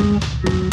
Música